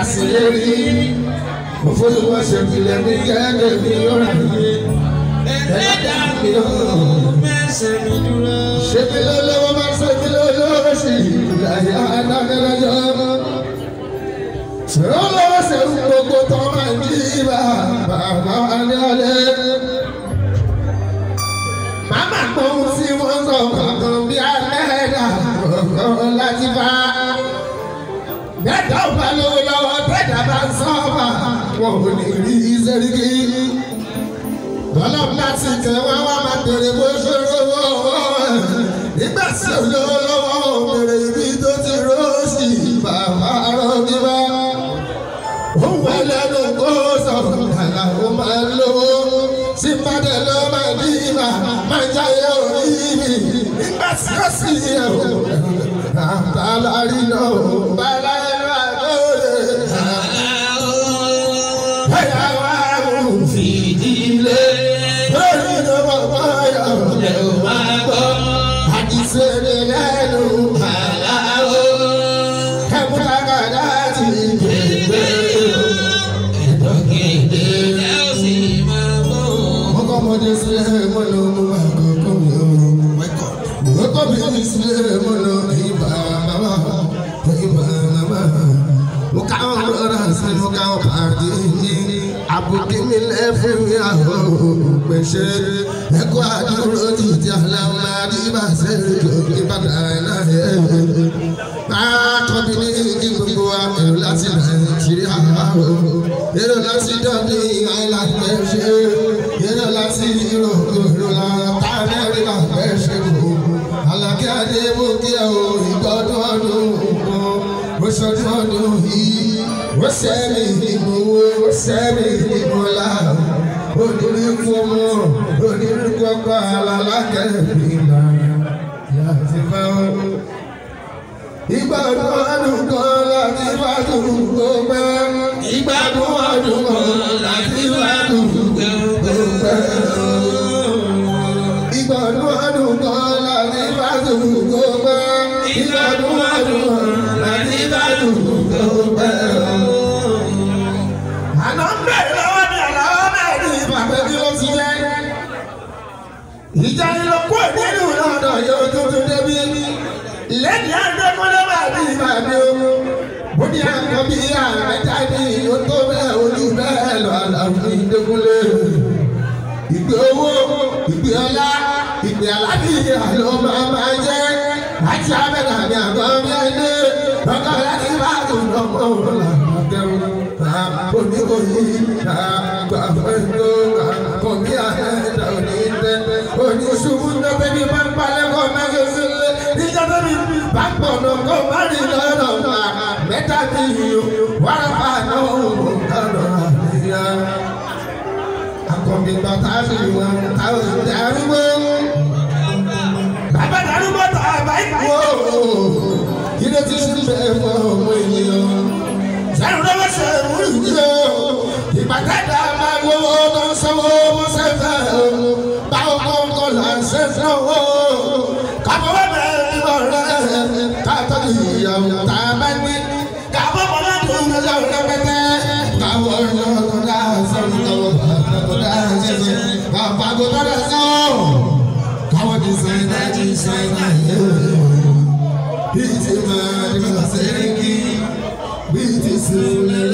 àṣeyẹrí òfòlùwọ̀sẹ̀ ìpìlẹ̀ mi gẹ́gẹ́ bí ọ̀rọ̀ yìí ẹ̀dá mi ò mẹ́sẹ̀ mi dúró. ṣe mi lọ́lọ́wọ́ máa ṣe mi lọ́lọ́wọ́ sí ìlàyà adágẹ́lẹ́jọ́. Lọ́lọ́wọ́ ṣe ń gbogbo tó máa ń jí bàbá wa ní ọ̀lẹ́. Màmá ohun tí wọ́n sọ kankan bí alẹ́dà kankan láti bá. Wọn ò ní rí sẹ́ríkì. Ọlọ́run láti tẹ̀ wá wá máa bèrè bó ṣe rówó. Nígbà tí olówó lọ́wọ́ ò bèrè ibi tó ti rọ́ọ̀sì bàbá rọ́ọ̀kì bá. Òun ẹlẹ́nu kó sọ̀rọ̀ dàgbà ó máa lówó. Sípàdé ló máa ní ìgbà máa jáyé orí mi. Nígbà tí ó sì yẹ o. Àtàlárí náà ò bá láyé báyọ̀ lè wá gbọ́. Àdìsẹ́lẹ̀ lẹ́nu àláwọ̀. Ẹ̀múta kàdá ti gbègbè. Ìdọ̀gẹ̀dẹ̀. ẹ ó sì máa bọ̀. Ọkọ̀ ọmọdé sílẹ̀ mọ́nà ọmọ àkọ́kọ́ mi ò. Ọkọ̀ mi sílẹ̀ mọ́nà ìbá. Mo mo. Àbùkí mi lẹ́fún ìyàwó pèsè. Ẹ̀kọ́ àdúró títí aláwọ̀ àdìbà sẹ́yìn lórí Ìbàdàn náà yẹ. Bákan bí ní kí gbogbo wa èrò láti Nàìjíríà o. Èrò láti dọ́bí Island fẹ́ ṣe. Èrò láti Europe èrò láti Amẹ́ríkà fẹ́ ṣe o. Àlàkí Adé mú kí ẹ o ìgbọ́dún ọdún kan. Ó ṣọdún ọdún yìí. Ó sẹ́mi ìgbòho, ó sẹ́mi ìgbòlá. Onírúkú ọmọ, onírúkú ọkọ̀ alálákẹ́ ìgbìmọ̀. Láti fẹ́ o ìgbàdùn ọdún kan láti fàdùn gbogbo ìgbàdùn ọdún kan láti fàdùn gbogbo ìgbàdùn ọdún kan láti fàdùn gbogbo ìgbàdùn ọdún láti fàdùn gbogbo. Ìjà ló kó nínú lọ́dọ̀ yóò tuntun débi lẹ́ni àdókòló bá bí bàbí o. Mo ní àkọ́ bí ààrẹ jáde ó tó bẹ́ẹ̀ ojú bẹ́ẹ̀ lọ àlàfo ìdókòló. Ìgbé owó, ìgbé ọlá, ìgbé alábìyà ló máa máa jẹ́. Àti abẹ́rẹ́ àmì àgọ́ bí ẹni. Lọ́kọ̀ láti bá àtún lọ́mọ òun làwọn kẹrù. Oníkòyí àgbà gbọ̀nà kó má rí lọ́rọ̀ mà. Mẹ́ta bí yìí wàrà náà wò kárọ̀ àríyá. Akọ̀bí bàtà fi wọn táwọn darúgbó. Bàbá darúgbó tó àbá ìkú. Ilé tí ń bẹ fún ọmọ ènìyàn. Sẹ́rù lọ́wọ́ wúlò ní o. Ìbàdàdà máa gbowó Káàtó ìyàwó tá a bá ní. Kàbọ̀ mọ́lá tó ń lọ rẹpẹtẹ. Káwọ̀ ọ̀yọ́ dá sọ́run káwọ̀ bàbá dá sẹ́sẹ́. Bàbá tó dá sọ́. Káwọ̀ dísáínà dísáínà yẹ̀. Bíi ti máa di bàbá sẹ́ríkì. Bíi ti sùn lẹ́lẹ́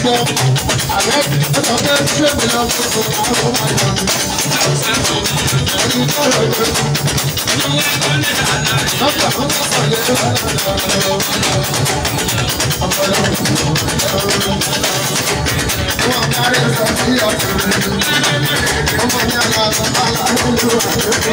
gbọ́ àlẹ́ ẹ̀sọ́ pé ṣé mi lọ fún un àwọn ọmọ ìyá mi. ẹni tó lọ jẹ́ lọ́pọ̀ àwọn tó sọ lé wọn kárí ẹsẹ̀ sí ọ̀sẹ̀ ọmọ ní àgbà tó bá láyé ló wà lóko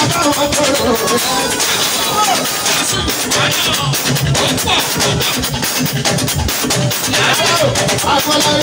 àbáwọn tọrọ. Àbáwọn akọ́lárí.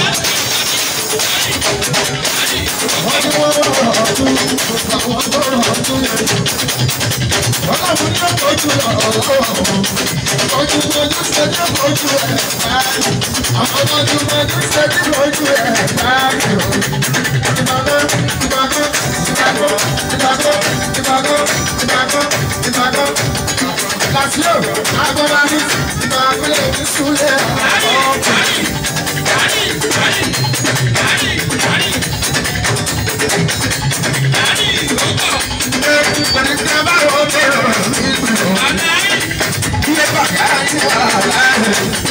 lọ́la. yàrá ò kò sí ẹ̀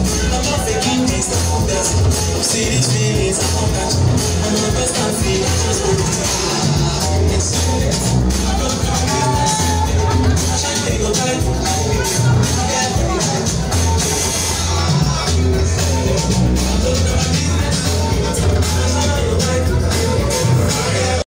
I'm not faking things that come there. You see these feelings I come catch. I'm the best I feel. I just want to tell you. I don't know.